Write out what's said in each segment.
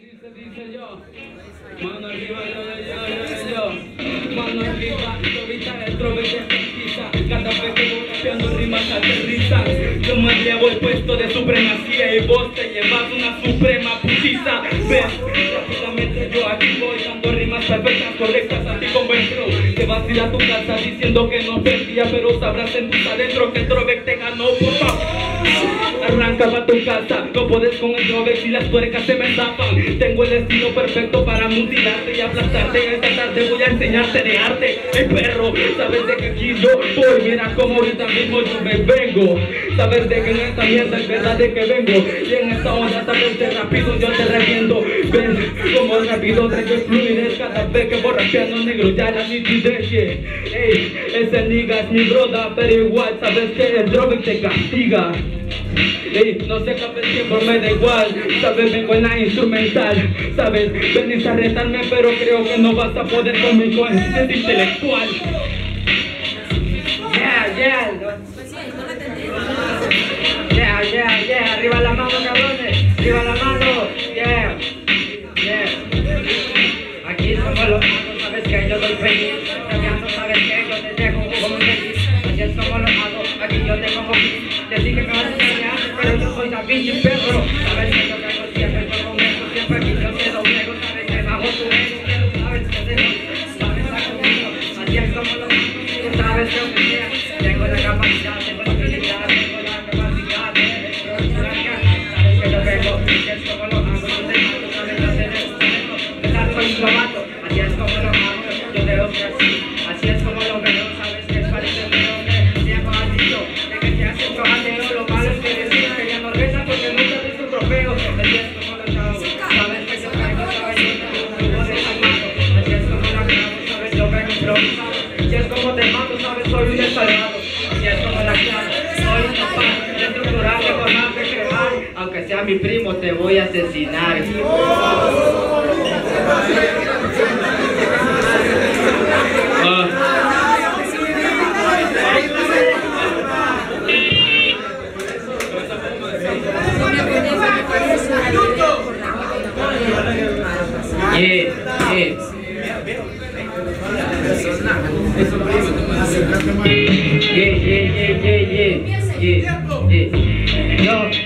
Dice, dice yo, yo, yo, yo, arriba, yo me llevo el puesto de supremacía y vos te llevas una suprema putiza, ven, rápidamente yo aquí voy dando rimas perfectas, correctas, como el flow, te vas a ir a tu casa diciendo que no perdía, pero sabrás en adentro que el trove te ganó, por favor. Arranca pa' tu casa, no puedes con el trove si las tuercas se me zapan. Tengo el estilo perfecto para mutilarte y aplastarte. Esta tarde voy a enseñarte de arte. El perro, sabes de que aquí yo voy. Mira como ahorita mismo yo me vengo. Sabes de que en esta mierda es verdad de que vengo. Y en esta onda sabes de rápido yo te reviento. Ven como rápido traigo fluidez cada vez que voy rapeando negro ya la nitidez. Ey, ese nigga es mi broda, pero igual sabes que el droga te castiga. No se acabe el tiempo, me da igual Sabes, vengo en la instrumental Sabes, venís a retarme Pero creo que no vas a poder conmigo en intelectual Yeah, yeah. Yeah, yeah, yeah. Arriba la mano, cabrones. Arriba la mano. Yeah. Yeah. Aquí somos los magos, sabes que yo doy feliz. Cambiando, sabes que yo te dejo como un feliz. Así es como lo hago. Aquí yo te enseñar, pero Vinci perro. Sabes que traigo siempre por momentos. Siempre aquí yo te doblego. Sabes que bajo tu ego. Pero sabes que te doy. Sabes a conmigo. Así es como lo. Tú sabes que aunque. Tengo la capacidad, tengo la habilidad, tengo la capacidad. Sabes que yo vengo, así es como lo hago. Yo te mato, sabes que te dejo, te dejo, soy clavato. Así es como lo hago, yo te ofrezco así. Así es como lo veo, sabes que parece feo que tiempo has dicho de que te has hecho soy un desalmado. Así es como la clavo, soy estructurar, de formar, de crear. Aunque sea mi primo, te voy a asesinar. Ah, Yeah, yeah. Yo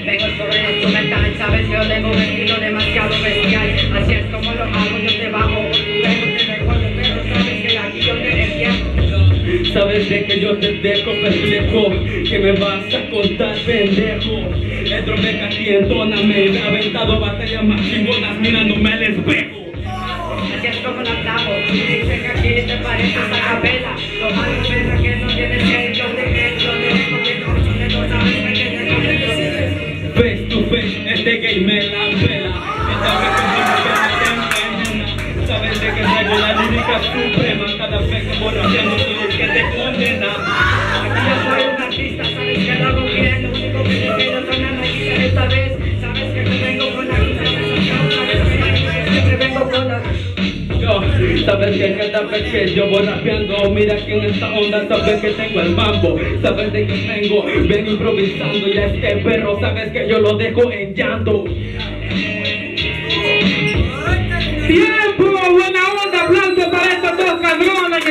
vengo sobre instrumental, sabes, yo tengo un estilo demasiado bestial. Así es como lo hago, yo te bajo, luego te de perro, sabes que aquí yo te entiendo. Sabes de que yo te dejo perplejo Que me vas a contar pendejo El trove calientona me ha aventado batallas más chingonas mirándome al espejo Así es como la clavo, dice que aquí te parece esa capela. Suprema Cada vez que soy el que te condena. Aquí yo soy un artista, sabes que lo hago bien, lo único que te quiero sonar la guitarra esta vez. Sabes que te vengo con la guitarra, sabes que siempre vengo con la... Yo, sabes que cada vez que yo voy rapeando Mira que en esta onda sabes que tengo el mambo. Sabes de que vengo, ven improvisando Y a este perro sabes que yo lo dejo en llanto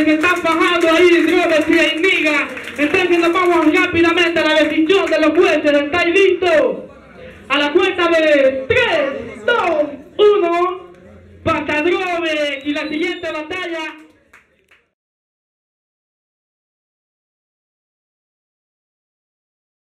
que están bajando ahí, drogas y enmigas. Entonces nos vamos rápidamente a la decisión de los jueces. ¿Estáis listos? A la cuenta de 3, 2, 1, Patadrove y la siguiente batalla